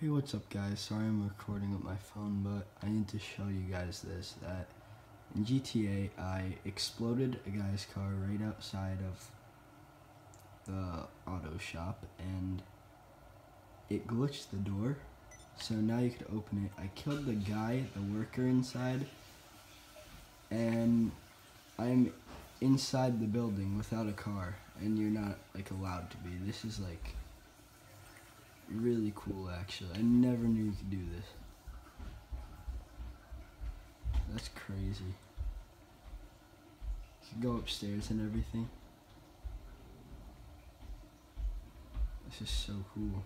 Hey, what's up guys? Sorry I'm recording with my phone, but I need to show you guys this, that in GTA I exploded a guy's car right outside of the auto shop and it glitched the door. So now you could open it. I killed the guy, the worker inside, and I'm inside the building without a car and you're not like allowed to be. This is like really cool actually. I never knew you could do this. That's crazy. You can go upstairs and everything. This is so cool.